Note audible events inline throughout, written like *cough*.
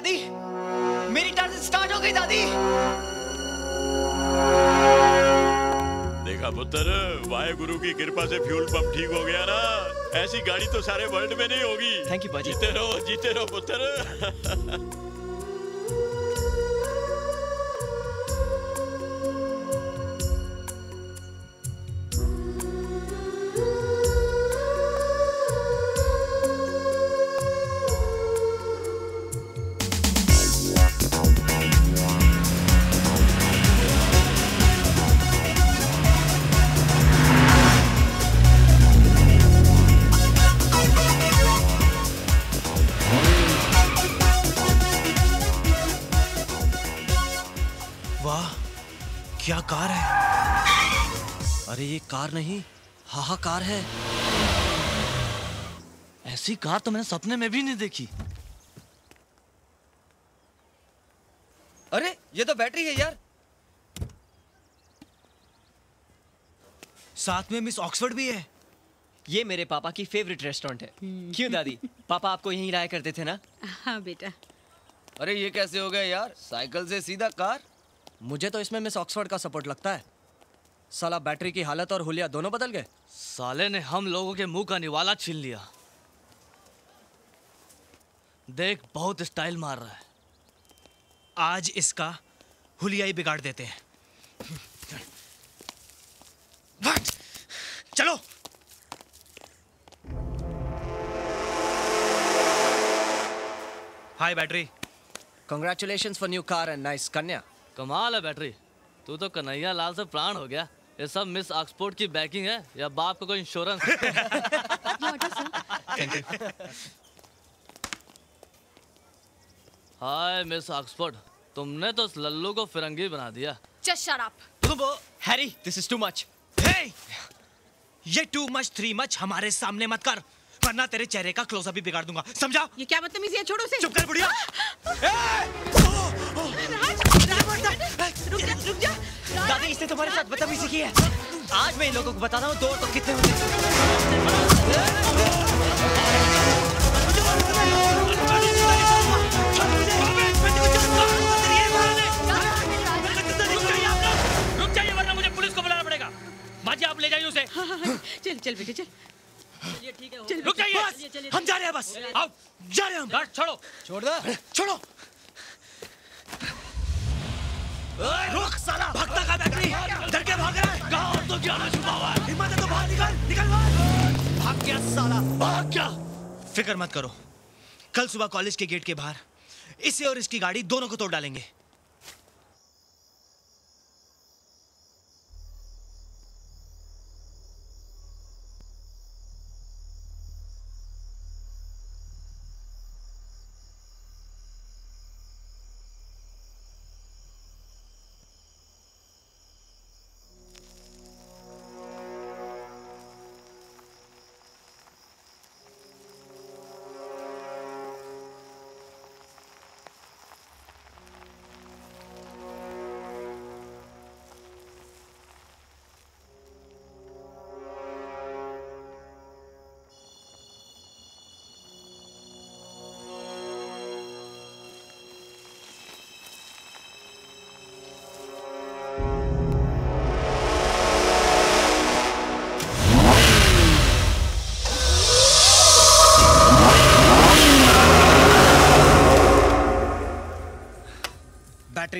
दादी। मेरी turn start हो गई दादी। देखा पुत्र वाहे गुरु की कृपा से फ्यूल पंप ठीक हो गया ना। ऐसी गाड़ी तो सारे वर्ल्ड में नहीं होगी। थैंक यू जीते रहो जीते रहो पुत्र। *laughs* क्या कार है? अरे ये कार नहीं हाहाकार है। ऐसी कार तो मैंने सपने में भी नहीं देखी। अरे ये तो बैटरी है यार। साथ में मिस ऑक्सफोर्ड भी है। ये मेरे पापा की फेवरेट रेस्टोरेंट है। क्यों दादी? पापा आपको यहीं लाया करते थे ना? हाँ बेटा। अरे ये कैसे हो गया यार? साइकिल से सीधा कार? मुझे तो इसमें मिस ऑक्सफोर्ड का सपोर्ट लगता है। साला बैटरी की हालत और हुलिया दोनों बदल गए। साले ने हम लोगों के मुँह का निवाला छीन लिया। देख बहुत स्टाइल मार रहा है। आज इसका हुलिया ही बिगाड़ देते हैं। चलो। Hi battery congratulation for new car and nice कन्या कमाल है बैटरी। तू तो कन्हैया लाल से प्राण हो गया। ये सब मिस ऑक्सफोर्ड की बैकिंग है या बाप का कोई इंश्योरेंस *laughs* हाय मिस ऑक्सफोर्ड तुमने तो इस लल्लू को फिरंगी बना दिया। Just shut up. Harry this is too much hey ये टू मच थ्री मच हमारे सामने मत कर। वरना तेरे चेहरे का क्लोजअप भी बिगाड़ दूँगा। समझा? ये क्या बदतमीजी है? छोड़ो उसे। चुप कर बुढ़िया। रुक जा रुक जा। दादी इसने तुम्हारे साथ बदतमीजी की है। आज मैं इन लोगों को बताता हूँ दो तो कितने होते रुक जाइए वरना मुझे पुलिस को बुलाना पड़ेगा। बाजी आप ले जाइए उसे। चल चल बेटे चल। चल रुक जाइए। हम जा रहे हैं बस। आओ जा रहे हैं हम। छोड़ो। छोड़। दो छोड़ो। रुक साला भक्ता का बैटरी डर के भाग रहा है। कहाँ तो क्या छुपा हुआ है। हिम्मत है तो बाहर निकल निकल बाहर। भाग गया साला, भाग क्या? फ़िक्र मत करो। कल सुबह कॉलेज के गेट के बाहर, इसे और इसकी गाड़ी दोनों को तोड़ डालेंगे।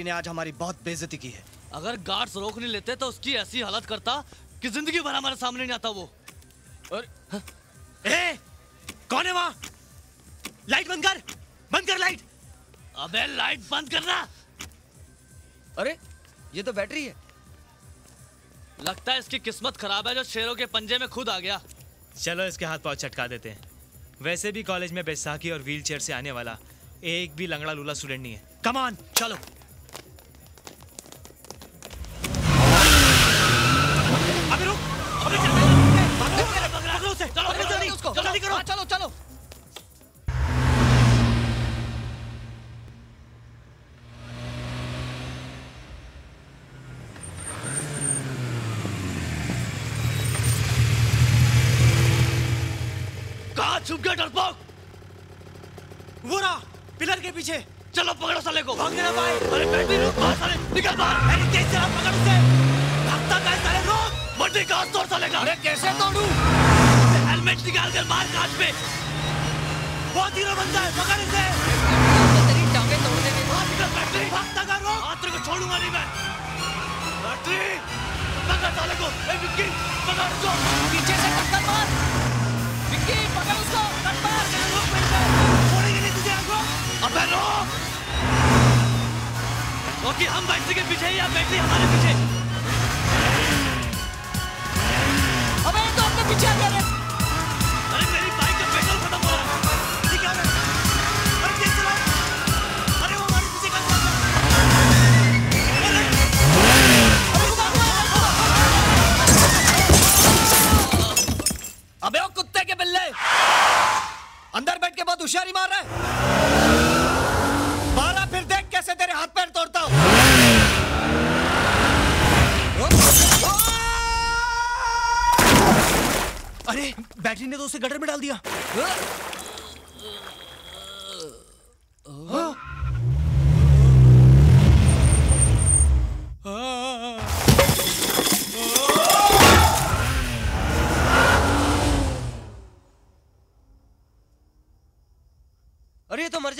बैटरी ने आज हमारी बहुत बेइज्जती की है। अगर गार्ड्स रोक नहीं लेते तो उसकी ऐसी हालत करता कि ज़िंदगी भर हमारे सामने नहीं आता वो। और ए, कौन है वहाँ? लाइट बंद कर बंद कर लाइट अबे लाइट बंद करना। अरे ये तो बैटरी है। लगता है इसकी किस्मत खराब है जो शेरों के पंजे में खुद आ गया। चलो इसके हाथ पाँव चटका देते हैं। वैसे भी कॉलेज में बैसाखी और व्हील चेयर से आने वाला एक भी लंगड़ा लूला स्टूडेंट नहीं है। कमान चलो। छुप गया डरपोक वो रहा पिलर के पीछे। चलो पकड़ो साले को। भागने ना पाए अरे बैटरी रुक बाहर साले। निकल बाहर अरे तेज चला पकड़ उसे भागता का साले रोक मर्दी का तोड़ साले का। अरे कैसे तोड़ू? हेलमेट निकाल कर मार कांच पे। बहुत हीरो बनता है पकड़ इसे। तेरी टांगे तोड़ देंगे बाहर निकल बैटरी। भागता का रोक तेरे को छोड़ूँगा नहीं मैं। बैटरी। पकड़ साले को। ए विक्की पकड़ उसको। पीछे से टक्कर मार। विक्की पकड़ उसको। अबे हम बैटरी के पीछे या बैटरी हमारे पीछे अबे तो अपने पीछे आ गया अंदर बैठ के बहुत होशियारी मार रहा है। मारा फिर देख कैसे तेरे हाथ पैर तोड़ता हूँ। अरे, बैटरी ने तो उसे गटर में डाल दिया।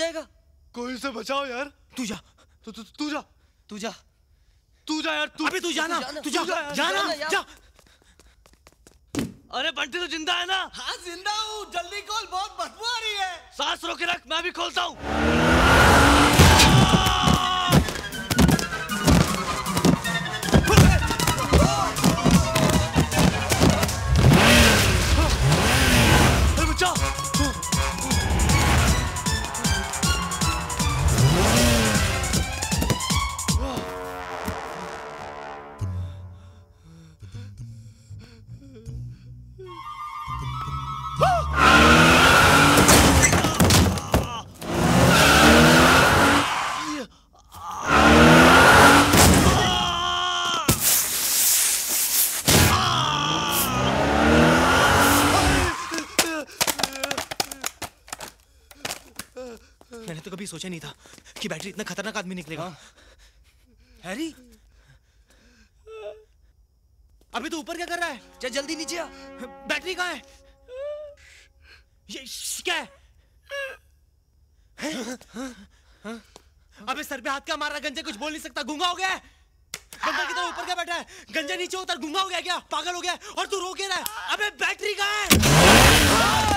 जाएगा। कोई से बचाओ यार। तू जा। तू तू तू जा। तू जा। तू जा यार तू। भी तू जाना तू जा जाना जाना जा। अरे बंटी तो ज़िंदा है ना? हाँ ज़िंदा हूँ। जल्दी खोल बहुत बदबू आ रही है। सांस रोके रख मैं भी खोलता हूँ। मैंने तो कभी सोचा नहीं था कि बैटरी इतना खतरनाक आदमी निकलेगा। हैरी? अभी तो ऊपर क्या कर रहा है? चल जल्दी नीचे आ। बैटरी कहाँ है? ये क्या है? हैं? अबे सर पे हाथ का मार रहा गंजा कुछ बोल नहीं सकता। गूँगा हो गया है। बंदा की तरह ऊपर क्या बैठा है? गंजा नीचे उतर। गूँगा हो गया क्या? पागल हो गया है? और तू रो के रहा है? अबे बैटरी कहाँ है?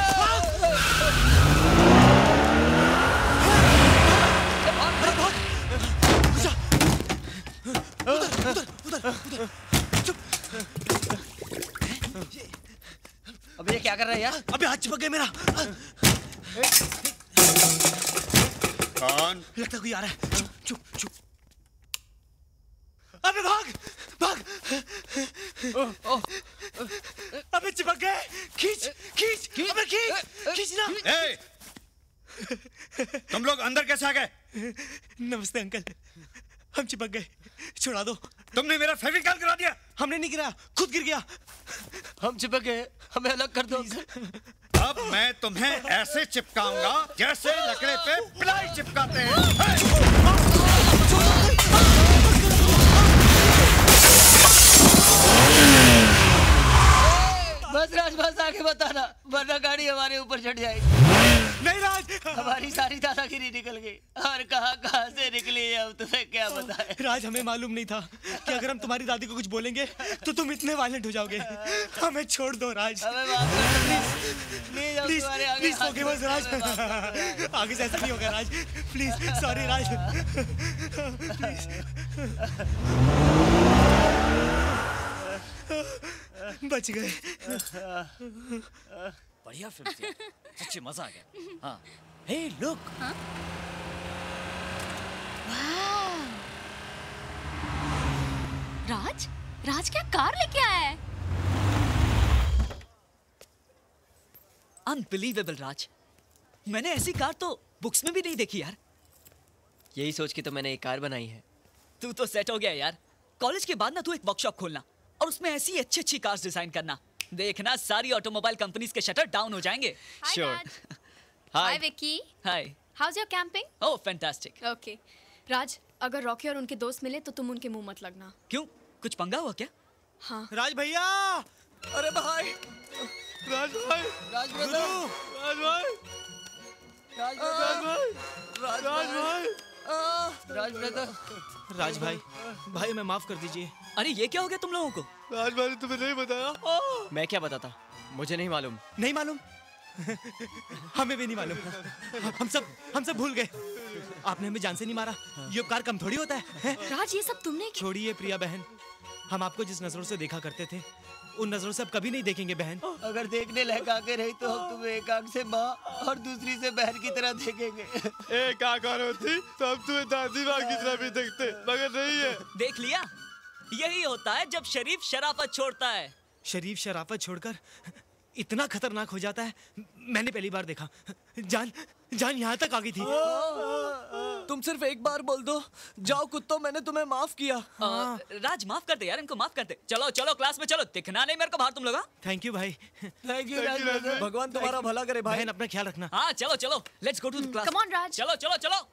अब ये क्या कर रहा है यार? अबे हाथ चिपक गया मेरा। कौन? लगता कोई आ रहा है। चुप चुप। अबे भाग भाग। अबे चिपक गए। खींच खींच। अबे खींच खींचना ए! तुम लोग अंदर कैसे आ गए? नमस्ते अंकल। हम चिपक गए। छुड़ा दो। तुमने मेरा फेविकॉल करा दिया। हमने नहीं गिरा। खुद गिर गया। हम चिपक गए। हमें अलग कर दो। अब मैं तुम्हें ऐसे चिपकाऊँगा जैसे लकड़े पे प्लाई चिपकाते हैं। बस राज बस आगे बताना। वरना गाड़ी हमारे ऊपर चढ़ जाएगी। नहीं राज। हमारी सारी दादागिरी निकल गई। और कहाँ कहाँ से निकली है अब तुम्हें क्या है? राज हमें मालूम नहीं था कि अगर हम तुम्हारी दादी को कुछ बोलेंगे तो तुम इतने वायलेंट हो जाओगे। हमें छोड़ दो राज। प्लीज़ राज। आगे से ऐसा नहीं होगा Raj. Please sorry Raj. Please बच गए। बढ़िया फ़िल्म थी सच्ची मज़ा आ गया। हाँ। हे? लुक राज? राज क्या कार लेके आया है? अनबिलीवेबल राज। मैंने ऐसी कार तो बुक्स में भी नहीं देखी यार। यही सोच के तो मैंने एक कार बनाई है। तू तो सेट हो गया यार। कॉलेज के बाद ना तू एक वर्कशॉप खोलना और उसमें ऐसी अच्छी अच्छी कार्स डिज़ाइन करना। देखना सारी ऑटोमोबाइल कंपनीज़ के शटर डाउन हो जाएँगे। Hi hi hi Vicky hi how's your camping oh fantastic okay Raj अगर रॉकी और उनके दोस्त मिले तो तुम उनके मुँह मत लगना। क्यों? कुछ पंगा हुआ क्या? हाँ। राज भैया! अरे भाई! राज भाई! राज गुरु! राज भाई! राज भाई! राज भाई! राज ब्रदर राज भाई भाई मैं माफ़ कर दीजिए। अरे ये क्या हो गया तुम लोगों को? राज भाई ने तुम्हें नहीं बताया। मैं क्या बताता? मुझे नहीं मालूम। नहीं मालूम? हमें भी नहीं मालूम। हम सब हम सब भूल गए। आपने हमें जान से नहीं मारा। ये उपकार कम थोड़ी होता है, हैं? राज ये सब तुमने क्यों छोड़िए प्रिया बहन। हम आपको जिस नज़रों से देखा करते थे उन नज़रों से अब कभी नहीं देखेंगे बहन। अगर देखने लायक आँखें रही तो हम तुम्हें एक आँख से माँ और दूसरी से बहन की तरह देखेंगे। एक आँख और होती तो हम तुम्हें दादी माँ की तरह भी देखते मगर नहीं है। देख लिया? यही होता है जब शरीफ शराफत छोड़ता है। शरीफ शराफत छोड़कर इतना खतरनाक हो जाता है मैंने पहली बार देखा। जान जान यहाँ तक आ गई थी। तुम सिर्फ़ एक बार बोल दो। जाओ कुत्तों मैंने तुम्हें माफ़ किया। आ, राज माफ़ कर दे यार इनको माफ़ कर दे। चलो चलो क्लास में चलो। दिखना नहीं मेरे को बाहर तुम लोग हाँ? थैंक यू भाई। थैंक यू भगवान तुम्हारा भला करे भाई। अपना ख्याल रखना। हाँ चलो चलो। Let's go to class come on Raj चलो चलो चलो।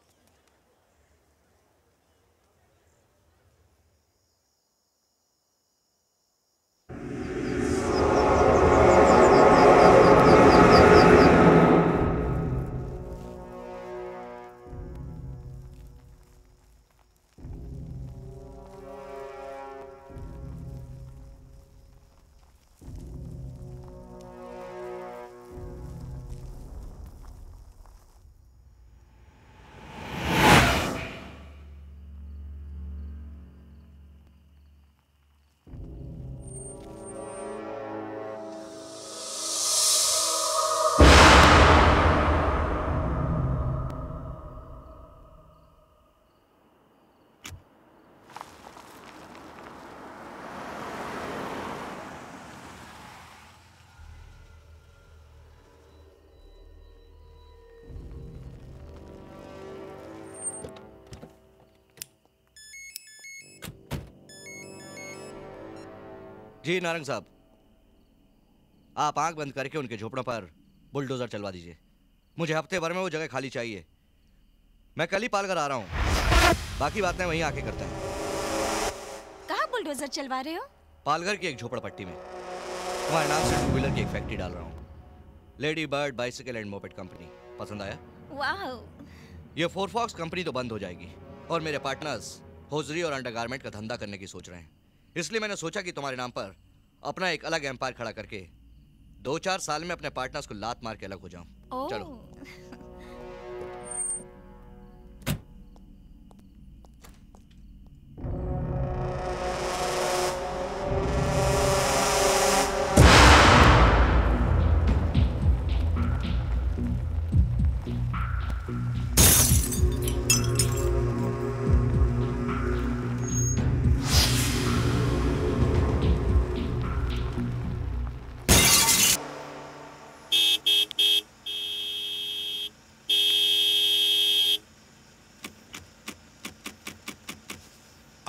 जी नारंग साहब। आप आँख बंद करके उनके झोपड़ों पर बुलडोजर चलवा दीजिए। मुझे हफ़्ते भर में वो जगह खाली चाहिए। मैं कल ही पालकर आ रहा हूँ। बाकी बातें वहीं आके करते हैं। कहाँ बुलडोजर चलवा रहे हो? पालघर की एक झोपड़पट्टी में। तुम्हारे नाम से टू व्हीलर की एक फैक्ट्री डाल रहा हूँ। Lady Bird bicycle and moped company. पसंद आया? वाह ये फोरफॉक्स कंपनी तो बंद हो जाएगी। और मेरे पार्टनर्स होजरी और अंडरगारमेंट का धंधा करने की सोच रहे हैं। इसलिए मैंने सोचा कि तुम्हारे नाम पर अपना एक अलग एम्पायर खड़ा करके दो चार साल में अपने पार्टनर्स को लात मार के अलग हो जाऊँ। चलो।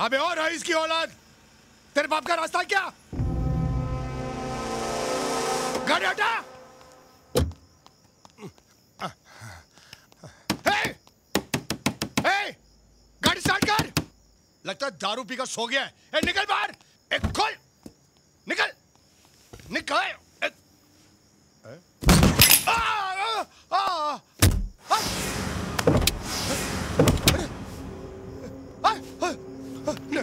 अबे और है इसकी औलाद? तेरे बाप का रास्ता क्या? गाड़ी हटा! गाड़ी स्टार्ट कर! लगता है दारू पीकर सो गया है। ए, निकल बाहर! एक खोल! निकल! निकल ए, ए? आ, आ, आ, आ, आ, आ, आ, न, न, अरे अरे अरे लो लो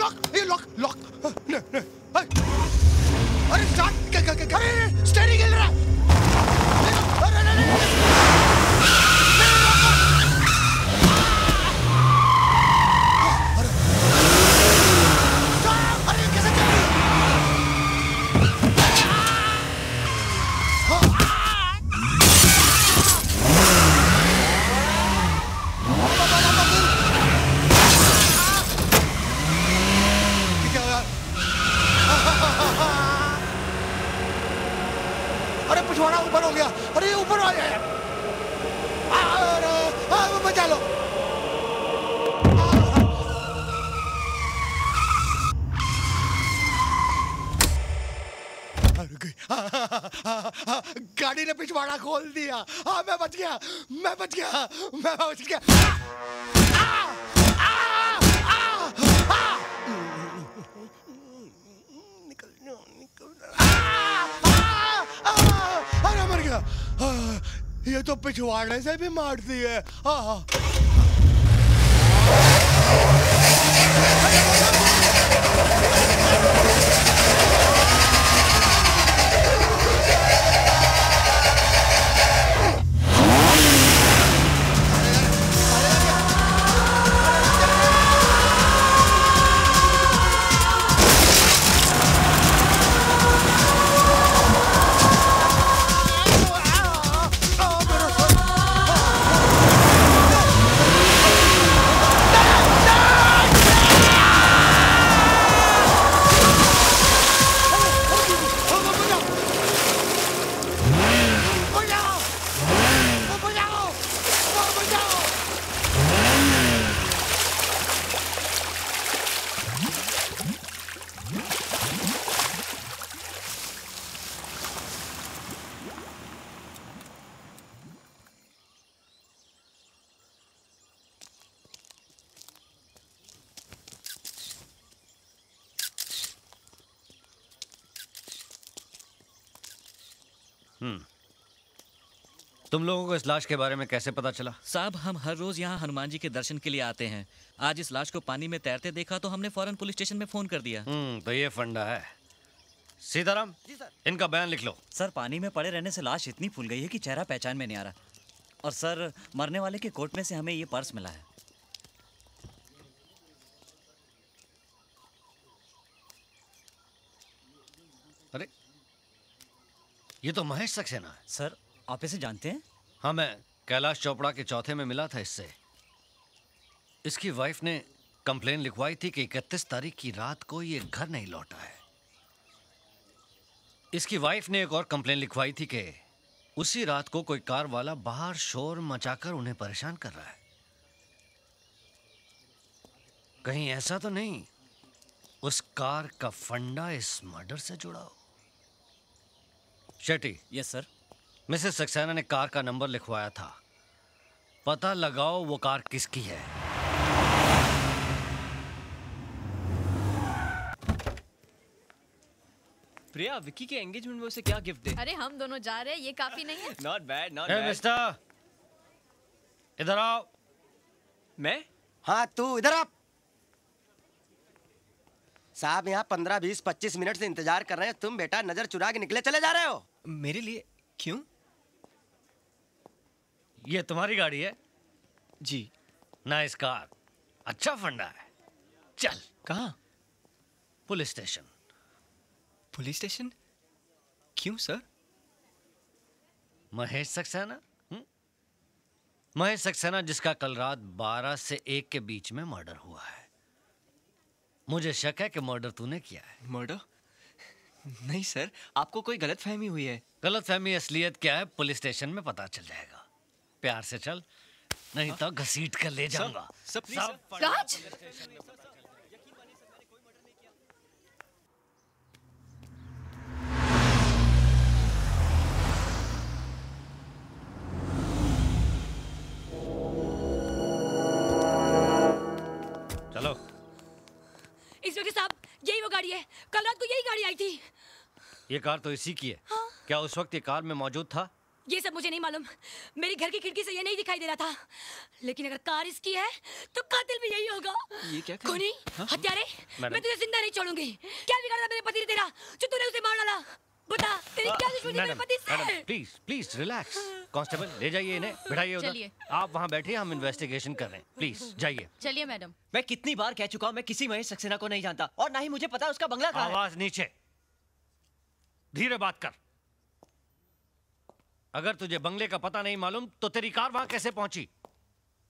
लॉक ये लॉक लॉक अरे स्टार्ट स्टीयरिंग हिल बच गया, मैं बच गया, मैं बच गया। ये तो पिछवाड़े से भी मारती है। हाँ हाँ तुम लोगों को इस लाश के बारे में कैसे पता चला? साहब हम हर रोज यहाँ हनुमान जी के दर्शन के लिए आते हैं। आज इस लाश को पानी में तैरते देखा तो हमने फ़ौरन पुलिस स्टेशन में फ़ोन कर दिया। हम्म तो ये फंडा है। सीताराम इनका बयान लिख लो। सर पानी में पड़े रहने से लाश इतनी फूल गई है कि चेहरा पहचान में नहीं आ रहा। और सर मरने वाले के कोट में से हमें ये पर्स मिला है। अरे ये तो महेश सक्सेना है। सर आप इसे जानते हैं? हाँ मैं कैलाश चोपड़ा के चौथे में मिला था इससे। इसकी वाइफ ने कंप्लेन लिखवाई थी कि 31 तारीख की रात को ये घर नहीं लौटा है। इसकी वाइफ ने एक और कंप्लेन लिखवाई थी कि उसी रात को कोई कार वाला बाहर शोर मचाकर उन्हें परेशान कर रहा है। कहीं ऐसा तो नहीं उस कार का फंडा इस मर्डर से जुड़ा हो। Shetty. Yes sir Mrs Saxena ने कार का नंबर लिखवाया था। पता लगाओ वो कार किसकी है। प्रिया विकी के एंगेजमेंट में उसे क्या गिफ्ट दे? अरे हम दोनों जा रहे हैं ये काफ़ी नहीं है। Not bad not bad mister इधर आओ। मैं? हाँ तू इधर आप साहब यहाँ पंद्रह बीस पच्चीस मिनट से इंतज़ार कर रहे हैं। तुम बेटा नज़र चुरा के निकले चले जा रहे हो। मेरे लिए? क्यों? ये तुम्हारी गाड़ी है? जी। नाइस कार अच्छा फंडा है। चल। कहाँ? Police station. Police station? क्यों सर? महेश सक्सेना? हम्म? महेश सक्सेना जिसका कल रात 12 से 1 के बीच में मर्डर हुआ है। मुझे शक है कि मर्डर तूने किया है। मर्डर? नहीं सर। आपको कोई गलत फहमी हुई है? गलत फहमी असलियत क्या है? पुलिस स्टेशन में पता चल जाएगा। प्यार से चल नहीं तो घसीट कर ले जाऊँगा। सब सब राज? चलो। इंस्पेक्टर साहब यही वो गाड़ी है। कल रात को यही गाड़ी आई थी। ये कार तो इसी की है। हाँ? क्या उस वक्त ये कार में मौजूद था? ये सब मुझे नहीं मालूम। मेरी घर की खिड़की से ये नहीं दिखाई दे रहा था। लेकिन अगर कार इसकी है तो कातिल भी यही होगा। ये क्या कर- कोनी हाँ? हत्यारे मैं तुझे ज़िंदा नहीं छोड़ूँगी। क्या बिगाड़ा मेरे पति ने तेरा जो तूने उसे मार डाला? बता तेरी क्या दुश्मनी मेरे पति से? Madam please please relax constable ले जाइए इन्हें बिठाइए उधर। चलिए। आप वहाँ बैठिए हम इन्वेस्टिगेशन कर रहे हैं। प्लीज़ जाइए। चलिए मैडम। मैं कितनी बार कह चुका हूँ मैं किसी महेश सक्सेना को नहीं जानता। और ना ही मुझे पता उसका बंगला कहाँ है। आवाज़ नीचे। धीरे बात कर। अगर तुझे बंगले का पता नहीं मालूम तो तेरी कार वहाँ कैसे पहुँची?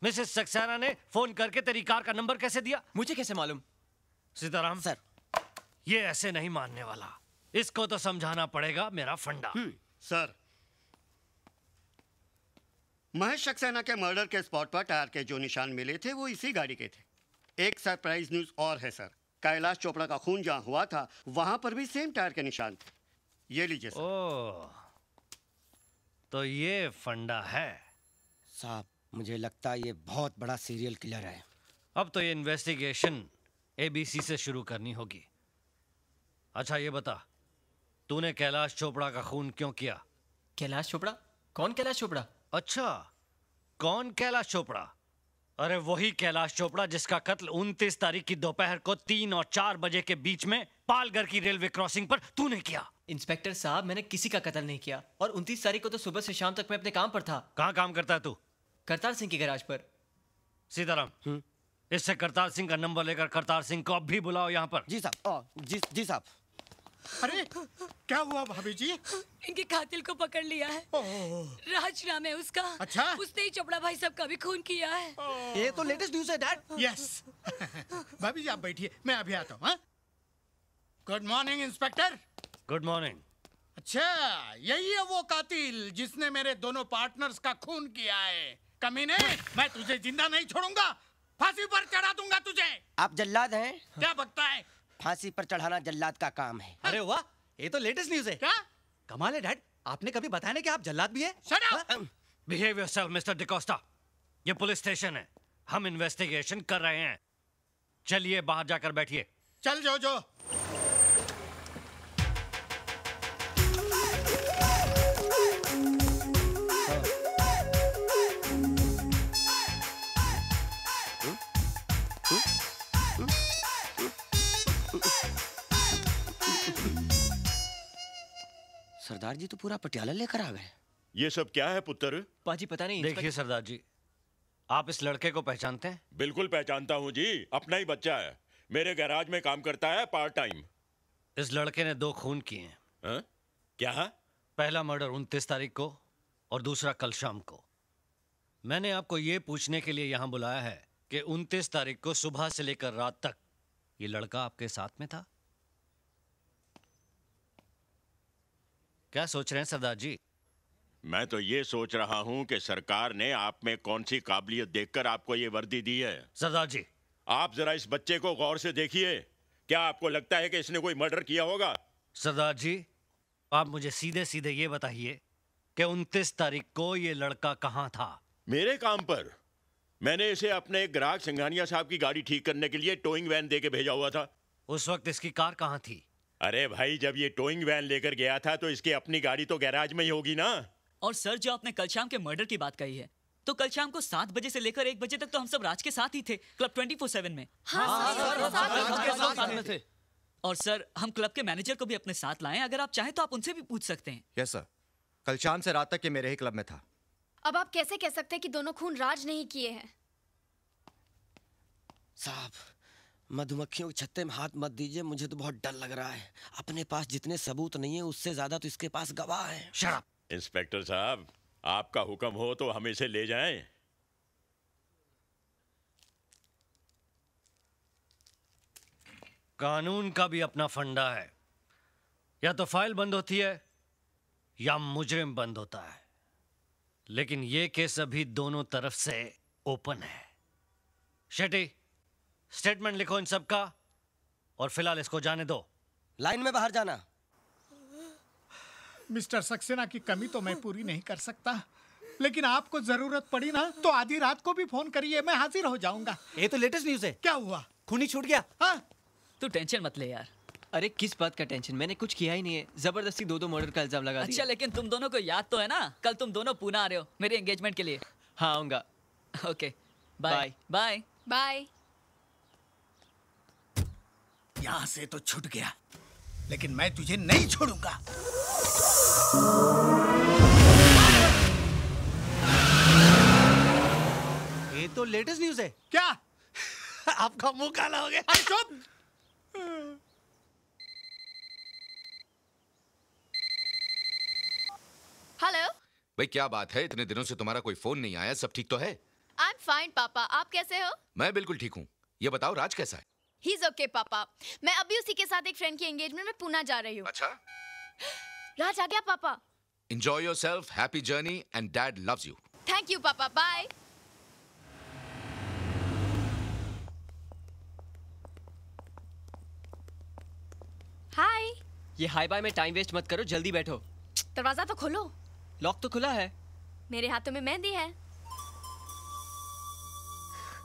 मिसेस सक्सेना ने फ़ोन करके तेरी कार का नंबर कैसे दिया? मुझे कैसे मालूम? सीताराम सर। ये ऐसे नहीं मानने वाला। इसको तो समझाना पड़ेगा मेरा फंडा। सर। महेश सक्सेना के मर्डर के स्पॉट पर टायर के जो निशान मिले थे वो इसी गाड़ी के थे। एक सरप्राइज़ न्यूज़ और है सर। कैलाश चोपड़ा का खून जहाँ हुआ था वहाँ पर भी सेम टायर के निशान थे। ये लीजिए सर। तो ये फंडा है। साहब मुझे लगता है ये बहुत बड़ा सीरियल किलर है। अब तो ये इन्वेस्टिगेशन एबीसी से शुरू करनी होगी। अच्छा ये बता तूने कैलाश चोपड़ा का खून क्यों किया? कैलाश चोपड़ा? कौन कैलाश चोपड़ा? अच्छा कौन कैलाश चोपड़ा? अरे वही कैलाश चोपड़ा जिसका कत्ल 29 तारीख की दोपहर को तीन और चार बजे के बीच में पालघर की रेलवे क्रॉसिंग पर तूने किया। इंस्पेक्टर साहब मैंने किसी का कत्ल नहीं किया। और 29 तारीख को तो सुबह से शाम तक मैं अपने काम पर था। कहाँ काम करता है तू? करतार सिंह के गैराज पर। सीताराम इससे करतार सिंह का नंबर लेकर करतार सिंह को अब भी बुलाओ यहाँ पर। जी साहब जी जी साहब। अरे क्या हुआ भाभी जी? इनके कातिल को पकड़ लिया है। राज नाम है उसका। अच्छा? उसने ही चोपड़ा भाई सब का भी खून किया है। ये तो लेटेस्ट न्यूज़ है डैड। यस *laughs* भाभी जी आप बैठिए मैं अभी आता हूँ good morning inspector good morning अच्छा यही है वो कातिल जिसने मेरे दोनों पार्टनर्स का खून किया है। कमीने मैं तुझे ज़िंदा नहीं छोड़ूँगा। फांसी पर चढ़ा दूँगा तुझे। आप जल्लाद हैं? क्या बकता है? फांसी पर चढ़ाना जल्लाद का काम है। अरे वाह ये तो लेटेस्ट न्यूज़ है। क्या? कमाल है डैड। आपने कभी बताया नहीं कि आप जल्लाद भी है? बिहेव योरसेल्फ मिस्टर डिकोस्टा ये पुलिस स्टेशन है। हम इन्वेस्टिगेशन कर रहे हैं। चलिए बाहर जाकर बैठिए। चल जो जो सरदार जी तो पूरा पटियाला लेकर आ गए। ये सब क्या है पुत्र? पाजी पता नहीं देखिए सरदार जी आप इस लड़के को पहचानते हैं? बिल्कुल पहचानता हूँ जी अपना ही बच्चा है। मेरे गैराज में काम करता है पार्ट टाइम इस लड़के ने दो खून किए हैं। हाँ? क्या? पहला मर्डर उनतीस तारीख को और दूसरा कल शाम को। मैंने आपको ये पूछने के लिए यहाँ बुलाया है कि उनतीस तारीख को सुबह से लेकर रात तक ये लड़का आपके साथ में था? क्या सोच रहे हैं सरदार जी? मैं तो ये सोच रहा हूँ कि सरकार ने आप में कौन सी काबिलियत देखकर आपको ये वर्दी दी है। सरदार जी। आप जरा इस बच्चे को गौर से देखिए। क्या आपको लगता है कि इसने कोई मर्डर किया होगा? सरदार जी आप मुझे सीधे सीधे ये बताइए कि उनतीस तारीख को ये लड़का कहाँ था? मेरे काम पर। मैंने इसे अपने ग्राहक सिंघानिया साहब की गाड़ी ठीक करने के लिए टोइंग वैन दे के भेजा हुआ था। उस वक्त इसकी कार कहाँ थी? अरे भाई जब ये टोइंग वैन लेकर गया था तो इसकी अपनी गाड़ी तो गैराज में ही होगी ना। और सर जो आपने कल शाम के मर्डर की बात कही है तो कल शाम को सात बजे से लेकर एक बजे तक तो हम सब राज के साथ ही थे क्लब ट्वेंटी फोर सेवन में। हाँ, और सर हम क्लब के मैनेजर को भी अपने साथ लाए अगर आप चाहें तो आप उनसे भी पूछ सकते हैं। यस सर कल शाम से रात तक ये मेरे ही क्लब में था। अब आप कैसे कह सकते हैं कि दोनों खून राज नहीं किए हैं? साहब मधुमक्खियों के छत्ते में हाथ मत दीजिए मुझे तो बहुत डर लग रहा है। अपने पास जितने सबूत नहीं है उससे ज़्यादा तो इसके पास गवाह है। शराब इंस्पेक्टर साहब आपका हुक्म हो तो हम इसे ले जाएँ। कानून का भी अपना फंडा है। या तो फ़ाइल बंद होती है या मुजरिम बंद होता है। लेकिन ये केस अभी दोनों तरफ़ से ओपन है। शेटी स्टेटमेंट लिखो इन सब का और फ़िलहाल इसको जाने दो। लाइन में बाहर जाना। मिस्टर सक्सेना की कमी तो मैं पूरी नहीं कर सकता लेकिन आपको ज़रूरत पड़ी ना तो आधी रात को भी फ़ोन करिए मैं हाजिर हो जाऊँगा। ये तो लेटेस्ट न्यूज़ है। क्या हुआ? खूनी छूट गया। हाँ। तू टेंशन मत ले यार। अरे किस बात का टेंशन? मैंने कुछ किया ही नहीं है। ज़बरदस्ती दो दो मर्डर का इल्ज़ाम लगा अच्छा लेकिन तुम दोनों को याद तो है ना? कल तुम दोनों पूना आ रहे हो मेरे एंगेजमेंट के लिए। हाँ आऊँगा। ओके बाय बाय बाय यहाँ से तो छूट गया। लेकिन मैं तुझे नहीं छोड़ूँगा। ये तो लेटेस्ट न्यूज़ है। क्या? *laughs* आपका मुँह काला हो गया। अरे चुप! हेलो भाई क्या बात है? इतने दिनों से तुम्हारा कोई फ़ोन नहीं आया। सब ठीक तो है? आई एम फाइन पापा। आप कैसे हो? मैं बिल्कुल ठीक हूँ। ये बताओ राज कैसा है? ही इज़ ओके पापा मैं अभी उसी के साथ एक फ्रेंड की एंगेजमेंट में पुणे जा रही हूँ। अच्छा? राज आ गया पापा Enjoy yourself, happy journey, and dad loves you. Thank you पापा बाय हाय ये हाई बाय में टाइम वेस्ट मत करो जल्दी बैठो। दरवाज़ा तो खोलो। लॉक तो खुला है। मेरे हाथों में मेहंदी है।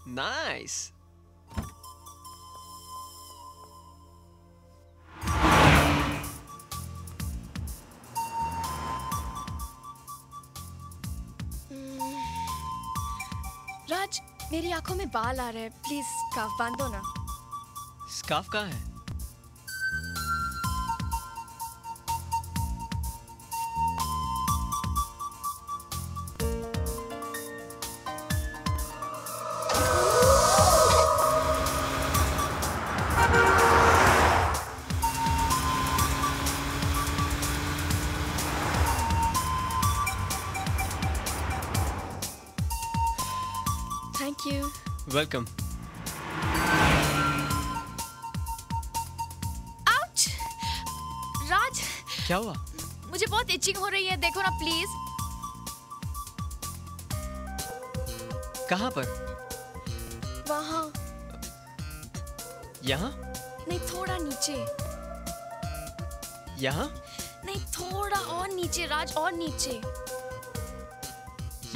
नाइस राज मेरी आँखों में बाल आ रहे हैं। प्लीज़ स्काफ बांधो ना। स्काफ कहाँ है? थैंक यू वेलकम राज क्या हुआ? मुझे बहुत इचिंग हो रही है देखो ना प्लीज़ कहाँ पर? वहाँ। यहाँ? नहीं थोड़ा नीचे। यहाँ? नहीं थोड़ा और नीचे राज और नीचे।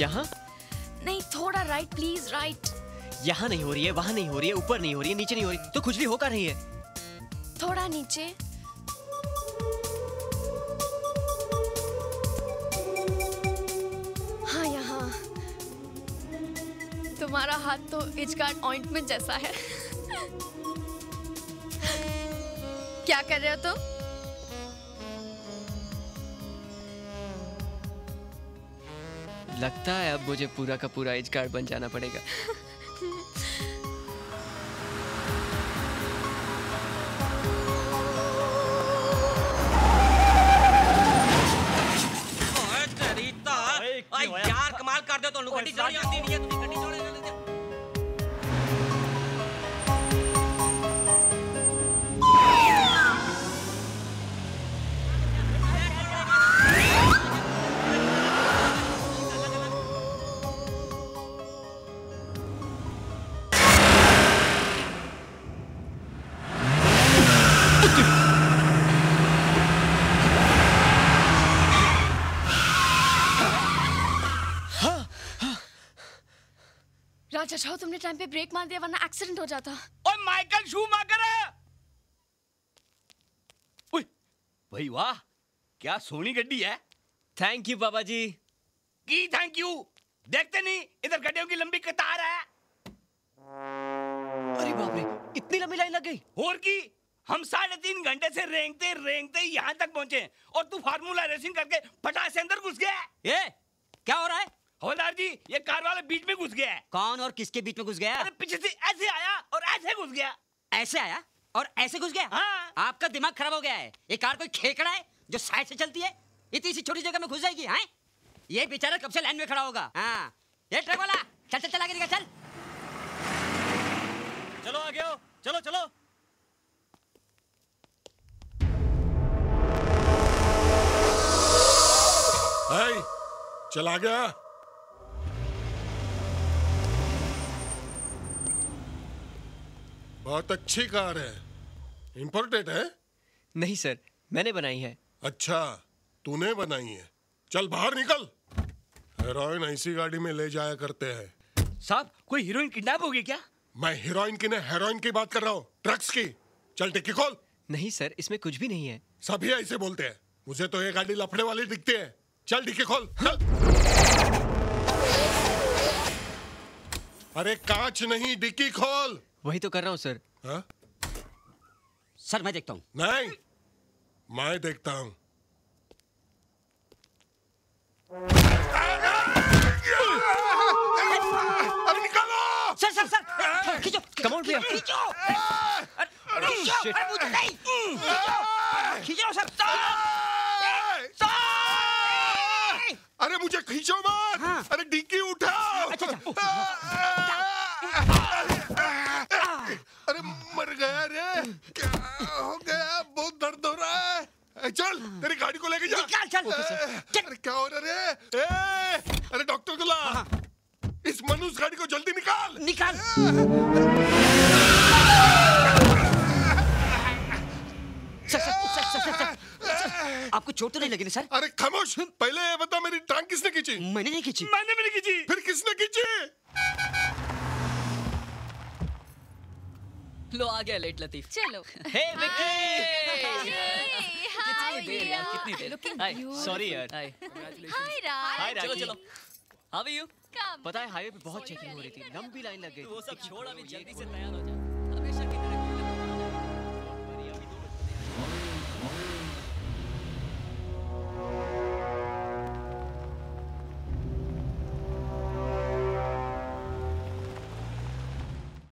यहाँ? नहीं थोड़ा राइट प्लीज़ राइट यहाँ नहीं हो रही है वहाँ नहीं हो रही है ऊपर नहीं हो रही है नीचे नहीं हो रही तो खुजली हो कर रही है। थोड़ा नीचे। हाँ यहाँ। तुम्हारा हाथ तो इचगार्ड ऑइंटमेंट जैसा है। *laughs* क्या कर रहे हो तुम? लगता है अब मुझे पूरा का पूरा एज कार्ड बन जाना पड़ेगा। यार कमाल कर दे तो लुकटी जोड़ी आती नहीं है तुम्हें कटी जोड़ी। अच्छा हो तुमने टाइम पे ब्रेक मार दिया वरना एक्सीडेंट हो जाता। ओए माइकल शूमाकर ओए भाई वाह क्या सोनी गड्डी है? थैंक यू बाबा जी की थैंक यू देखते नहीं इधर गड्डियों की लंबी कतार है। अरे बाप रे इतनी लंबी लाइन लग गई। और की? हम साढ़े तीन घंटे से रेंगते रेंगते यहाँ तक पहुँचे और तू फार्मूला रेसिंग करके फटाक से अंदर घुस गया ये क्या हो रहा है? हवलदार जी ये कार वाला बीच में घुस गया है। कौन और किसके बीच में घुस गया? अरे पीछे से ऐसे आया और ऐसे घुस गया। ऐसे आया और ऐसे घुस गया? हाँ। आपका दिमाग खराब हो गया है। ये कार कोई खेकड़ा है जो साइड से चलती है? इतनी सी छोटी जगह में घुस जाएगी हैं? ये बेचारा कब से लाइन में खड़ा होगा? हाँ। ये ट्रक वाला चल चल चल आगे निकल चल। चलो आगे आओ। चलो चलो। चला गया? बहुत अच्छी कार है। इम्पोर्टेड है? नहीं सर मैंने बनाई है। अच्छा तूने बनाई है। चल बाहर निकल। हेरोइन ऐसी गाड़ी में ले जाया करते हैं। साहब कोई हीरोइन किडनैप हो गई क्या? मैं हीरोइन की नहीं हेरोइन की बात कर रहा हूँ। ड्रग्स की। चल टिक्की खोल। नहीं सर इसमें कुछ भी नहीं है। सभी ऐसे बोलते हैं। मुझे तो ये गाड़ी लफड़े वाली दिखती है। चल डिक्की खोल। चल। अरे कांच नहीं डिक्की खोल। वही तो कर रहा हूँ सर। हाँ? सर मैं देखता हूँ। नहीं मैं देखता हूँ। अरे सर सर सर। खींचो कम भैया। खींचो। खींचो! मुझे नहीं। खींचो सर। अरे मुझे खींचो मत। अरे डिक्की उठाओ अरे मर गया रे क्या हो गया? बहुत दर्द हो रहा है। चल तेरी गाड़ी को लेके जा। निकाल, चल। अरे क्या हो रहा है ए, अरे डॉक्टर को ला। इस मनुष्य गाड़ी को जल्दी निकाल। निकाल। सर सर सर आपको चोट तो नहीं लगी ना सर? अरे खामोश पहले ये बता मेरी टांग किसने खींची? मैंने नहीं खींची। मैंने भी नहीं खींची। फिर किसने खींची? लो आ गया लेट लतीफ। चलो। हे विक्की हाय देर यार कितनी देर। हाय सॉरी यार। हाय हाय राज हाय राज चलो चलो। हाउ आर यू पता है हाईवे पे बहुत चेकिंग हो रही थी। लंबी लाइन लग गई वो सब छोड़ अभी जल्दी से तैयार हो जा।